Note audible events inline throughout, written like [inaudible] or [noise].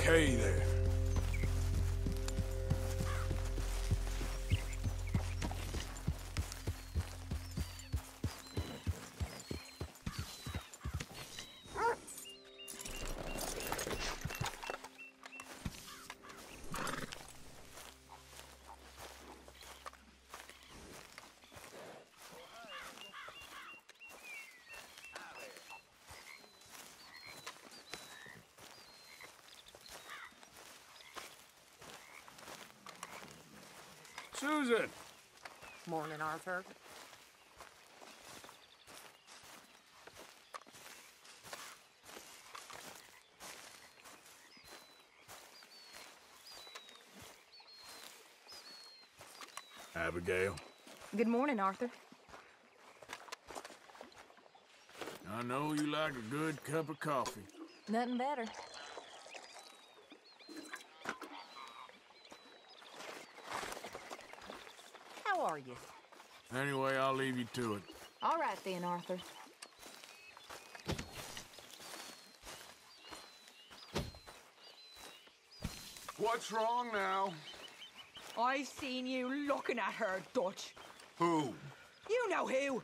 okay there? Susan! Morning, Arthur. Abigail, Good morning, Arthur. I know you like a good cup of coffee. Nothing better. Are you? Anyway, I'll leave you to it. All right then, Arthur. What's wrong now? I seen you looking at her, Dutch. Who? You know who.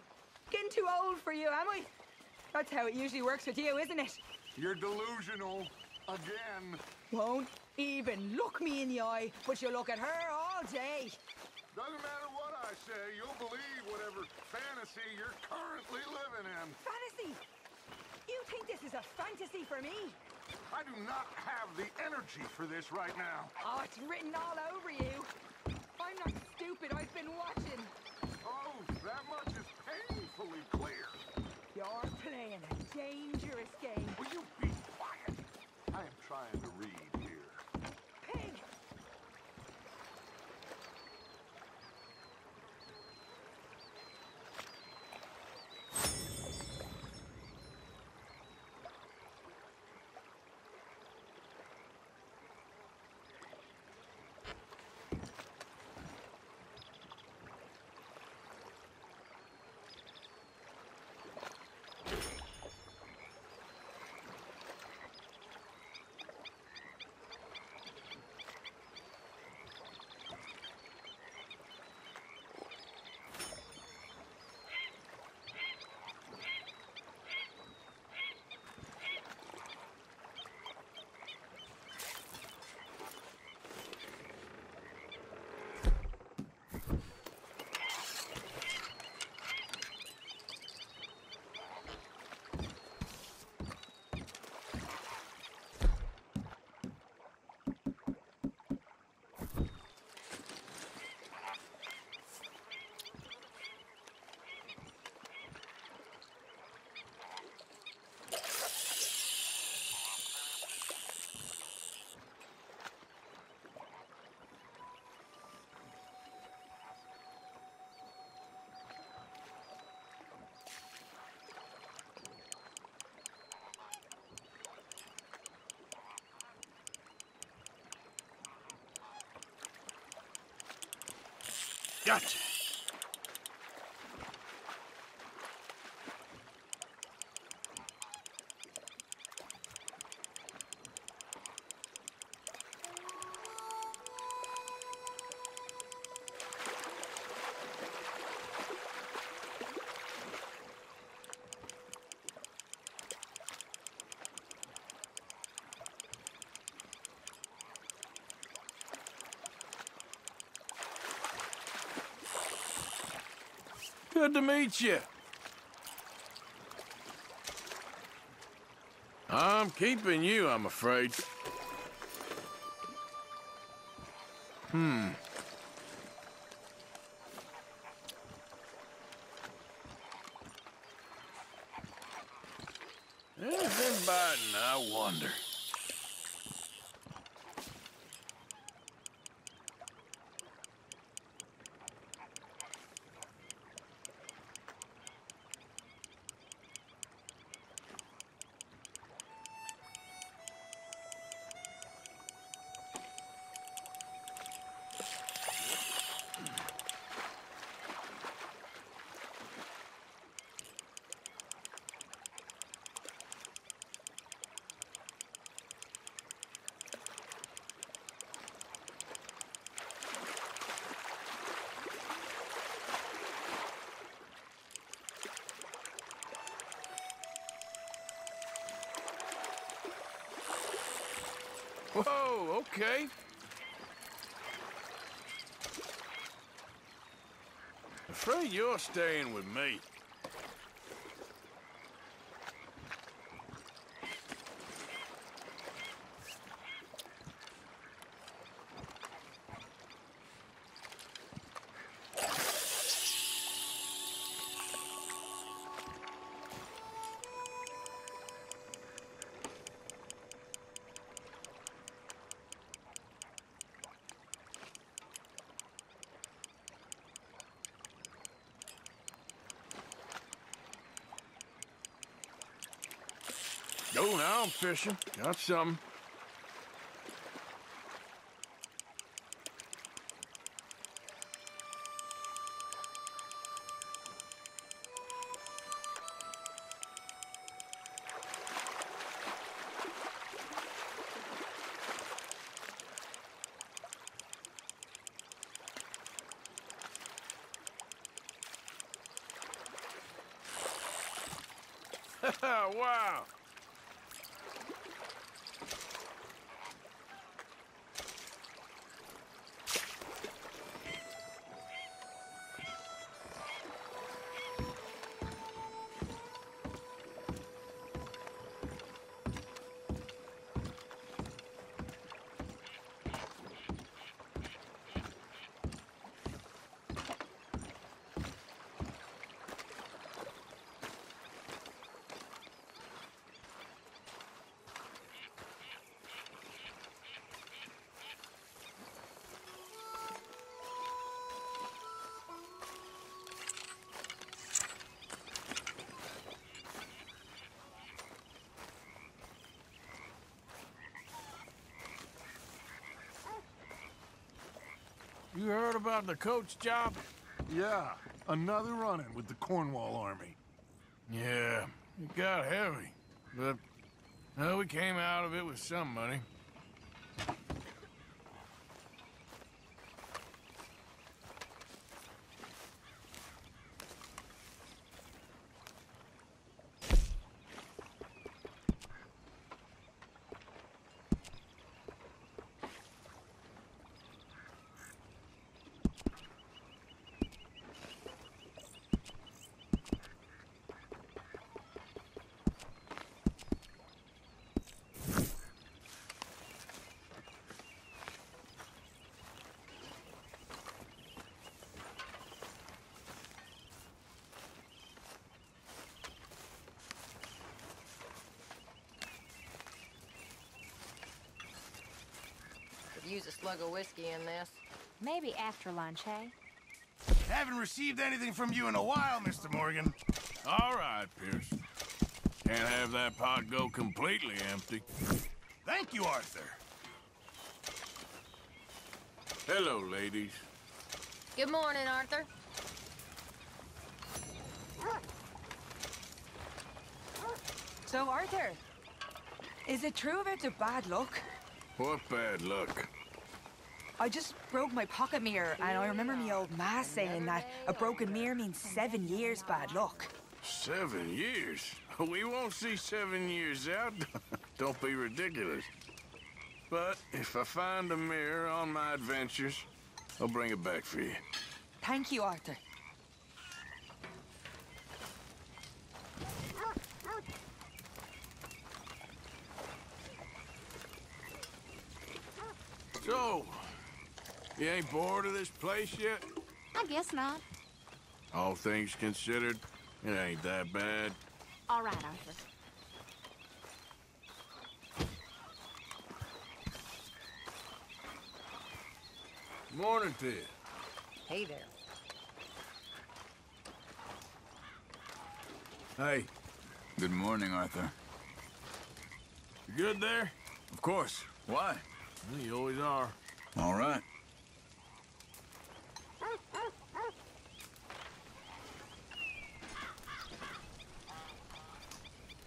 Getting too old for you, am I? That's how it usually works with you, isn't it? You're delusional. Again. Won't even look me in the eye, but you look at her all day. Doesn't matter what I say, you'll believe whatever fantasy you're currently living in. Fantasy! You think this is a fantasy for me? I do not have the energy for this right now. Oh, it's written all over you. I'm not stupid, I've been watching. Oh, that much is painfully clear. You're playing a dangerous game. Will you be quiet? I am trying to read here. Pig! Gotcha. Good to meet you. I'm keeping you, I'm afraid. Hmm. Whoa, okay. Afraid you're staying with me. Go now, I'm fishing. Got some. You heard about the coach job? Yeah, another run-in with the Cornwall Army. Yeah, it got heavy. But, we came out of it with some money. Could use a slug of whiskey in this. Maybe after lunch, hey? Haven't received anything from you in a while, Mr. Morgan. All right, Pierce. Can't have that pot go completely empty. Thank you, Arthur. Hello, ladies. Good morning, Arthur. So, Arthur, is it true about the bad luck? What bad luck? I just broke my pocket mirror, and I remember me old ma saying that a broken mirror means seven years bad luck. Seven years? [laughs] We won't see seven years out. [laughs] Don't be ridiculous. But if I find a mirror on my adventures, I'll bring it back for you. Thank you, Arthur. So, you ain't bored of this place yet? I guess not. All things considered, it ain't that bad. All right, Arthur. Morning, Pitt. Hey there. Hey, Good morning, Arthur. you good there? Of course. Why? Well, you always are. All right.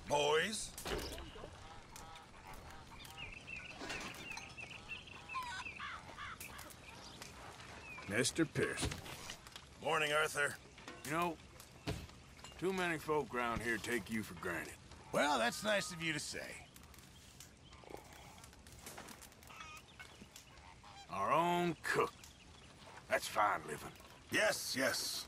Boys, Mr. Pearson. morning, Arthur. You know, too many folk around here take you for granted. Well, that's nice of you to say. Our own cook. That's fine living. Yes, yes.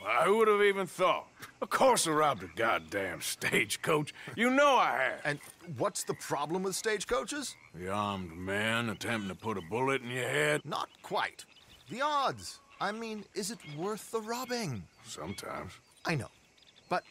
Why, who would have even thought? Of course I robbed a goddamn stagecoach. You know I have. And what's the problem with stagecoaches? The armed man attempting to put a bullet in your head? Not quite. The odds. I mean, is it worth the robbing? Sometimes. I know. But,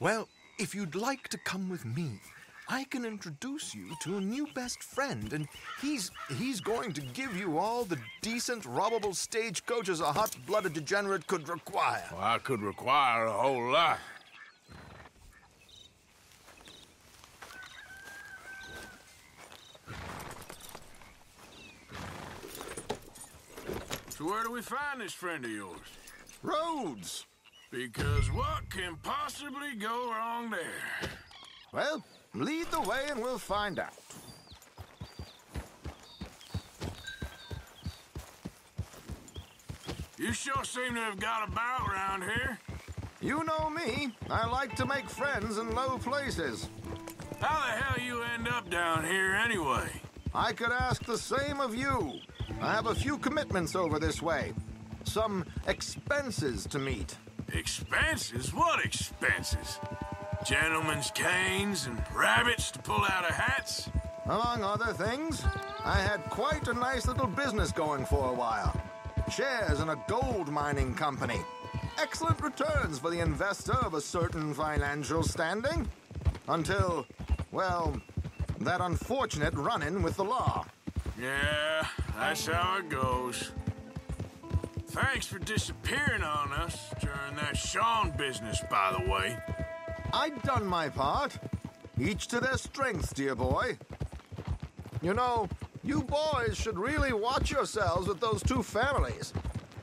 well, if you'd like to come with me, I can introduce you to a new best friend, and he's he's going to give you all the decent, robbable stagecoaches a hot-blooded degenerate could require. Well, I could require a whole lot. So where do we find this friend of yours? Rhodes! Because what can possibly go wrong there? Well, lead the way and we'll find out. You sure seem to have got about around here. You know me. I like to make friends in low places. How the hell you end up down here anyway? I could ask the same of you. I have a few commitments over this way. Some expenses to meet. Expenses? What expenses? Gentlemen's canes and rabbits to pull out of hats? Among other things, I had quite a nice little business going for a while. Shares in a gold mining company. Excellent returns for the investor of a certain financial standing. Until, well, that unfortunate run-in with the law. Yeah, that's how it goes. Thanks for disappearing on us during that Sean business, by the way. I'd done my part. Each to their strengths, dear boy. You know, you boys should really watch yourselves with those two families.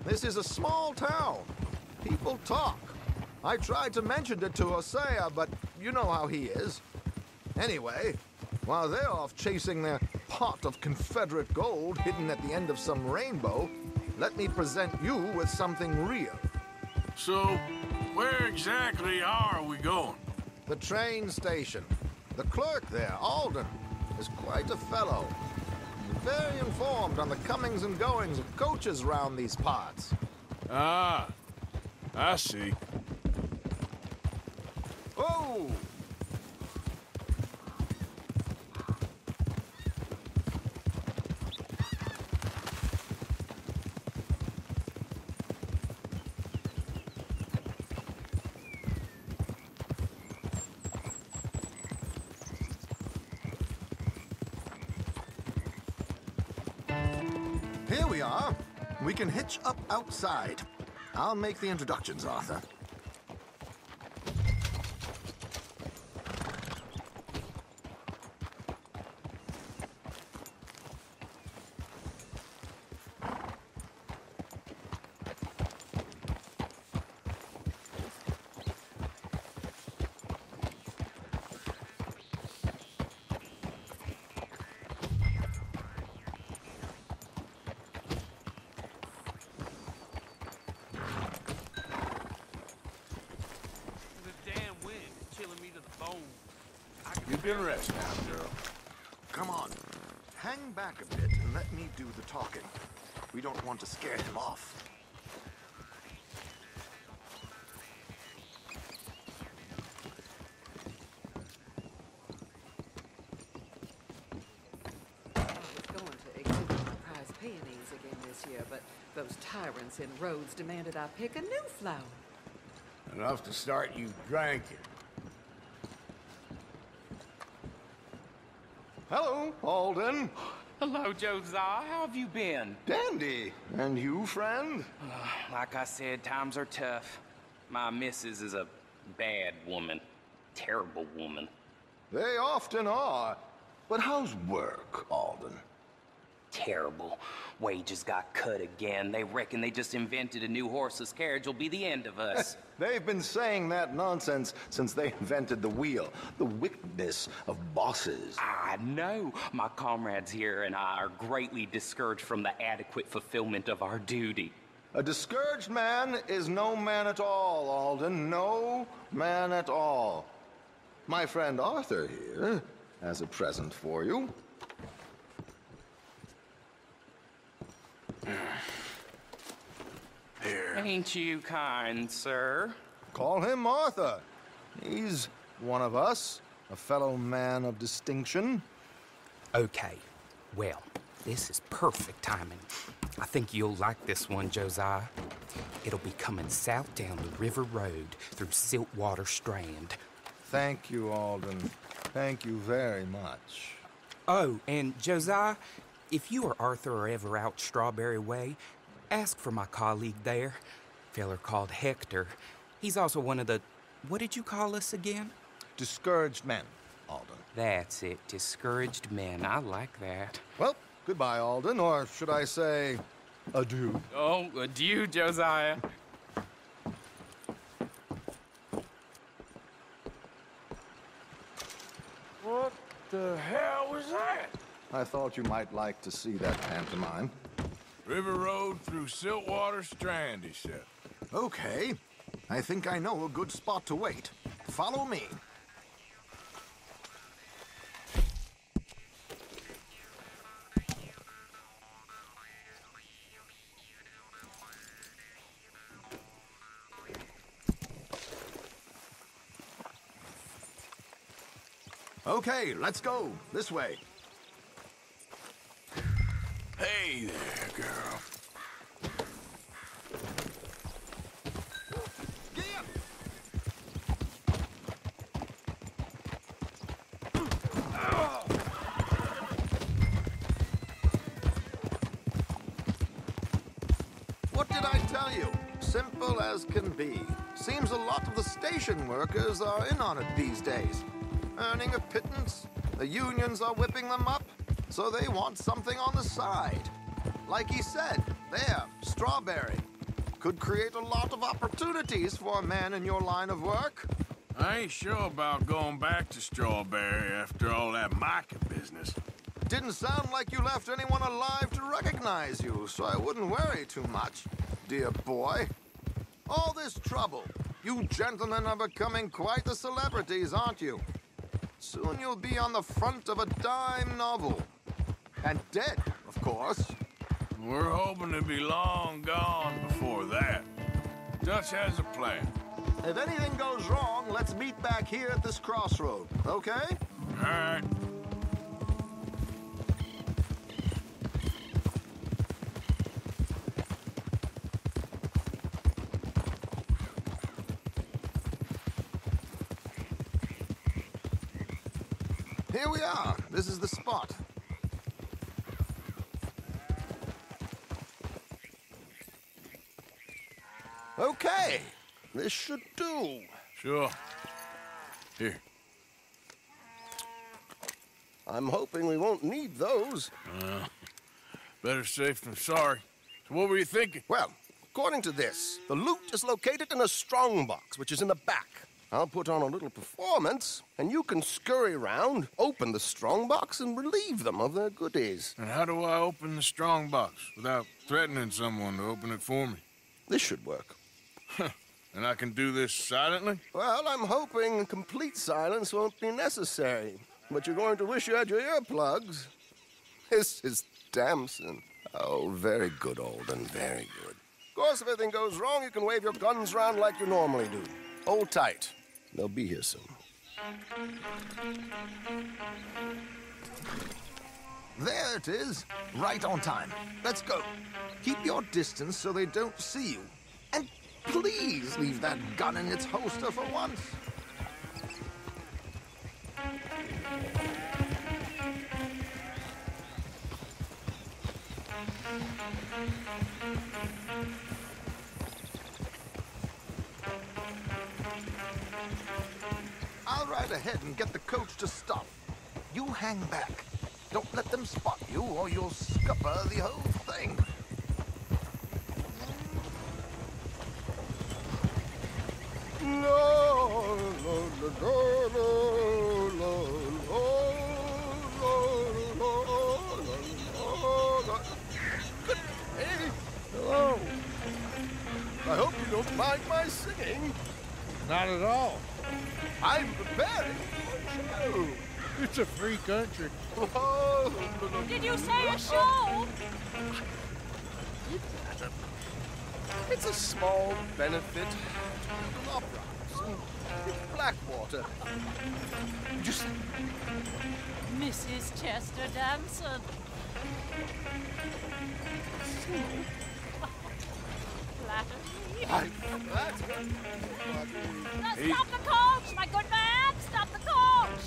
This is a small town. People talk. I tried to mention it to Hosea, but you know how he is. Anyway, While they're off chasing their pot of Confederate gold hidden at the end of some rainbow, let me present you with something real. So, where exactly are we going? The train station. The clerk there, Alden, is quite a fellow. Very informed on the comings and goings of coaches round these parts. Ah, I see. Outside. I'll make the introductions, Arthur. The damn wind is chilling me to the bone. I can rest now, girl. Come on. Hang back a bit and let me do the talking. We don't want to scare him off. I was going to exhibit my prize peonies again this year, but those tyrants in Rhodes demanded I pick a new flower. Enough to start you drinking. Hello, Alden. Hello, Josiah. How have you been? Dandy. And you, friend? [sighs] Like I said, times are tough. My missus is a bad woman. Terrible woman. They often are. But how's work, Alden? Terrible. Wages got cut again. They reckon they just invented a new horseless carriage will be the end of us. [laughs] They've been saying that nonsense since they invented the wheel. The wickedness of bosses. I know. My comrades here and I are greatly discouraged from the adequate fulfillment of our duty. A discouraged man is no man at all, Alden. No man at all. My friend Arthur here has a present for you. Ain't you kind, sir? Call him Arthur. He's one of us, a fellow man of distinction. Okay, well, this is perfect timing. I think you'll like this one, Josiah. It'll be coming south down the River Road through Siltwater Strand. Thank you, Alden. Thank you very much. Oh, and Josiah, if you or Arthur are ever out Strawberry Way, ask for my colleague there, feller called Hector. He's also one of the. What did you call us again? Discouraged men, Alden. That's it, discouraged men. I like that. Well, goodbye, Alden, or should I say, adieu. Oh, adieu, Josiah. What the hell was that? I thought you might like to see that pantomime. River Road through Siltwater Strand, he said. Okay. I think I know a good spot to wait. Follow me. Okay, let's go. This way. Hey there, girl. What did I tell you? Simple as can be. Seems a lot of the station workers are in on it these days. Earning a pittance, the unions are whipping them up, so they want something on the side. Like he said, there, Strawberry. Could create a lot of opportunities for a man in your line of work. I ain't sure about going back to Strawberry after all that Micah business. Didn't sound like you left anyone alive to recognize you, so I wouldn't worry too much, dear boy. All this trouble. You gentlemen are becoming quite the celebrities, aren't you? Soon you'll be on the front of a dime novel. And dead, of course. We're hoping to be long gone before that. Dutch has a plan. If anything goes wrong, let's meet back here at this crossroad, okay? All right. Here we are. This is the spot. Okay. This should do. Sure. Here. I'm hoping we won't need those. Uh, better safe than sorry. So what were you thinking? Well, according to this, the loot is located in a strongbox, which is in the back. I'll put on a little performance, and you can scurry around, open the strongbox, and relieve them of their goodies. And how do I open the strong box without threatening someone to open it for me? This should work. And I can do this silently? Well, I'm hoping complete silence won't be necessary. But you're going to wish you had your earplugs. This is Damson. Oh, very good, Alden, very good. Of course, if anything goes wrong, you can wave your guns around like you normally do. Hold tight. They'll be here soon. There it is. Right on time. Let's go. Keep your distance so they don't see you. Please leave that gun in its holster for once. I'll ride ahead and get the coach to stop. You hang back. Don't let them spot you, or you'll scupper the whole thing. Good day. Hello. I hope you don't mind my singing. Not at all. I'm preparing for a show. It's a free country. Oh, Did you say a show? It's a small benefit to the opera in Blackwater. Just Mrs. Chester Damson. Flatter me. I flatter. Now Stop the coach, my good man! Stop the coach!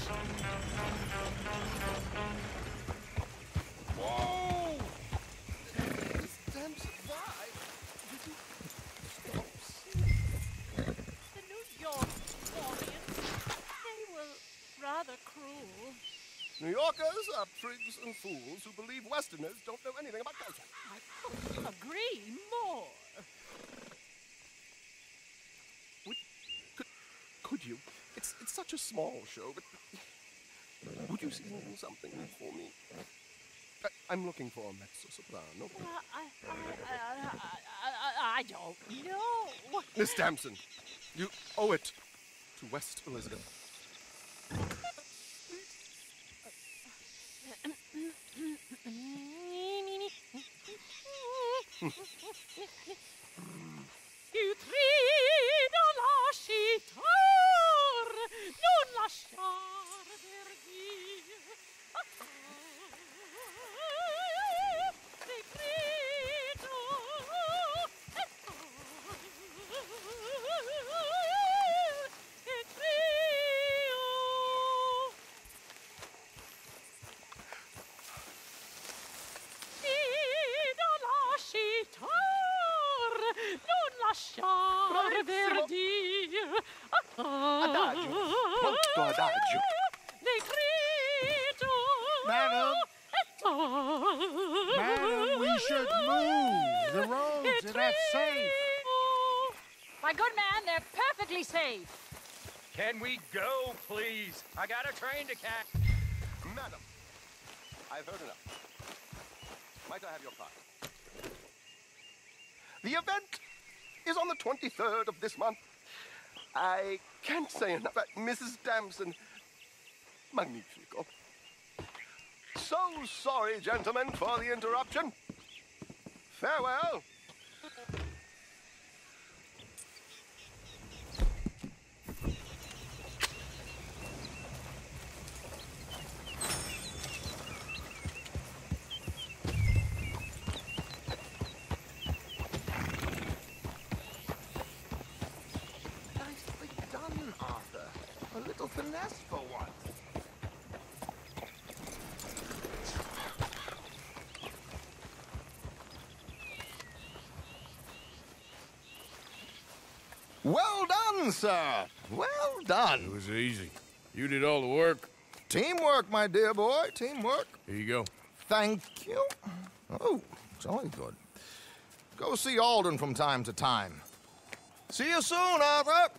New Yorkers are prigs and fools who believe Westerners don't know anything about culture. I couldn't agree more. Could, could you? It's, it's such a small show, but would you sing something for me? I, I'm looking for a mezzo soprano. I, I, I, I, I don't know. Miss Damson, you owe it to West Elizabeth. Ti trido lascitar, non The [laughs] roads are not safe. My good man, they're perfectly safe. Can we go, please? I got a train to catch. Madam, I've heard enough. Might I have your card? The event is on the 23rd of this month. I can't say enough. about Mrs. Damson, magnifico. So sorry, gentlemen, for the interruption. Farewell. Nicely done, Arthur. A little finesse for once. Well done, sir. Well done. It was easy. You did all the work. Teamwork, my dear boy. Teamwork. Here you go. Thank you. Oh, jolly good. Go see Alden from time to time. See you soon, Arthur.